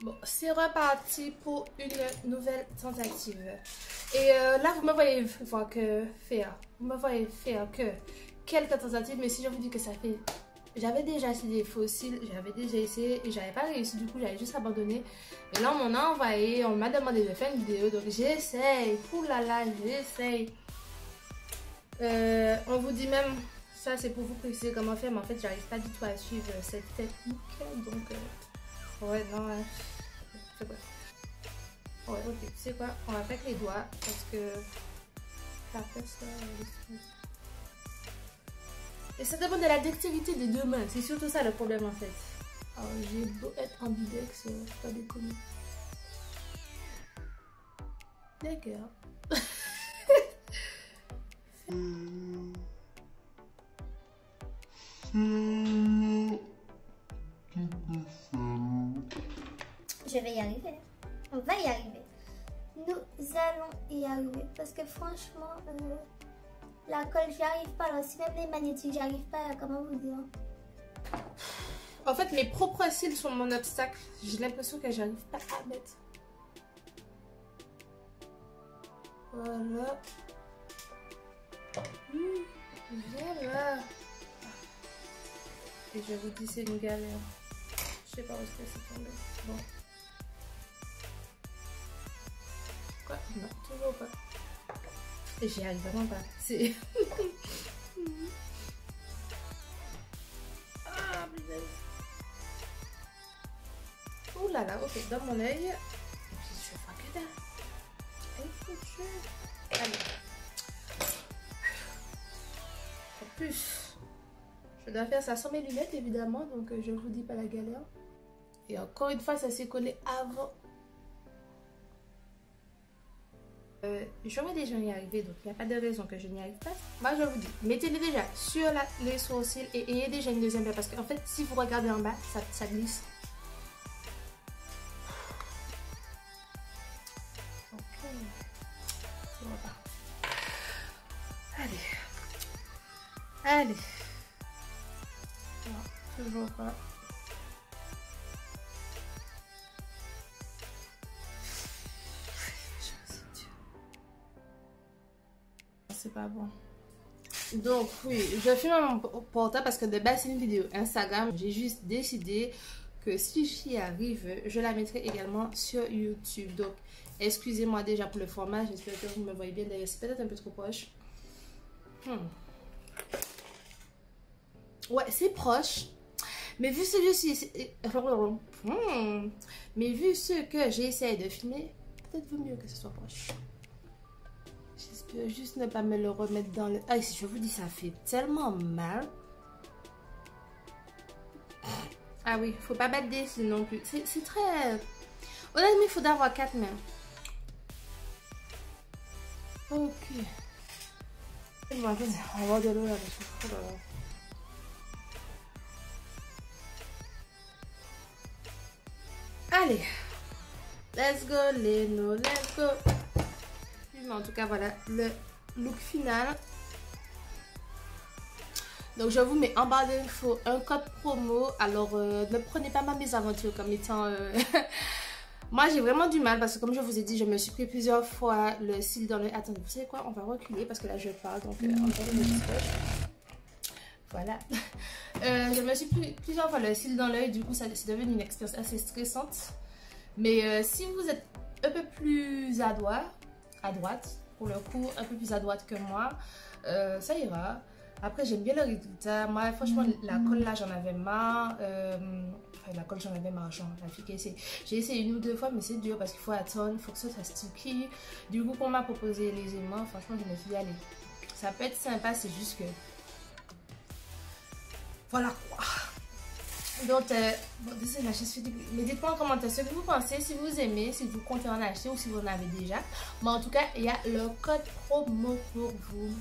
Bon, c'est reparti pour une nouvelle tentative. Et euh, là, vous me voyez voir que faire. Vous me voyez faire que quelques tentatives, mais si je vous dis que ça fait... J'avais déjà essayé des fossiles, j'avais déjà essayé et j'avais pas réussi, du coup j'avais juste abandonné. Et là, on m'a envoyé, on m'a demandé de faire une vidéo, donc j'essaye. Oulala, j'essaye. Euh, on vous dit même, ça c'est pour vous préciser comment faire, mais en fait, j'arrive pas du tout à suivre cette technique. Donc, euh, ouais, non, quoi Ouais, ok, tu sais quoi On va faire les doigts parce que ça. Et ça demande de la dextérité des deux mains. C'est surtout ça le problème en fait. Alors j'ai beau être ambidex, euh, pas déconner. D'accord. Je vais y arriver. On va y arriver. Nous allons y arriver. Parce que franchement, euh, la colle, j'y arrive pas. Si même les magnétiques, j'y arrive pas, comment vous dire? En fait, mes propres cils sont mon obstacle. J'ai l'impression que j'arrive pas à mettre. Voilà. Viens là. Et je vous dis, c'est une galère. Je sais pas où c'est tombé. Bon. Toujours pas? J'y arrive vraiment pas. C'est. ah. Ouh là là, ok, dans mon œil. Je vois que dalle. En plus, je dois faire ça sans mes lunettes évidemment, donc euh, je vous dis pas la galère. Et encore une fois, ça s'est collé avant. Euh, je vais déjà y arriver, donc il n'y a pas de raison que je n'y arrive pas. Moi, je vous dis, mettez-les déjà sur les sourcils et ayez déjà une deuxième paire parce qu'en fait, si vous regardez en bas, ça, glisse. Ok. On va Allez. Allez. Toujours pas. C'est pas bon. Donc oui, je filme mon portable parce que de base c'est une vidéo Instagram. J'ai juste décidé que si j'y arrive, je la mettrai également sur YouTube. Donc excusez-moi déjà pour le format. J'espère que vous me voyez bien. D'ailleurs, c'est peut-être un peu trop proche. Hmm. Ouais, c'est proche. Mais vu ce que je. Hmm. Mais vu ce que j'essaie de filmer, peut-être vaut mieux que ce soit proche. J'espère juste ne pas me le remettre dans le... Ah, je vous dis, ça fait tellement mal. Ah oui, faut pas battre des non plus. C'est très... Honnêtement, il faut d'avoir quatre mains. Ok. On va avoir de l'eau là-dessus. Allez, let's go Leno, let's go. Mais en tout cas, voilà le look final. Donc, je vous mets en barre d'infos un code promo. Alors, euh, ne prenez pas ma mésaventure comme étant... Euh... Moi, j'ai vraiment du mal parce que comme je vous ai dit, je me suis pris plusieurs fois le cil dans l'œil. Attendez, vous savez quoi? On va reculer parce que là, je parle. Donc, euh, voilà. Euh, je me suis pris plusieurs fois le cil dans l'œil. Du coup, ça c'est devenu une expérience assez stressante. Mais si vous êtes un peu plus à droite, à droite, pour le coup, un peu plus à droite que moi, euh, ça ira. Après, j'aime bien le résultat. Moi, franchement, la colle là, j'en avais marre. Euh, enfin, la colle, j'en avais marre. J'ai essayé une ou deux fois, mais c'est dur parce qu'il faut attendre, il faut que ça soit sticky. Du coup, qu'on m'a proposé les aimants, franchement, je me suis dit, allez, ça peut être sympa, c'est juste que voilà quoi. Donc, euh, bon, désolé, Mais dites-moi en commentaire ce que vous pensez, si vous aimez, si vous comptez en acheter ou si vous en avez déjà. Mais en tout cas, il y a le code promo pour vous.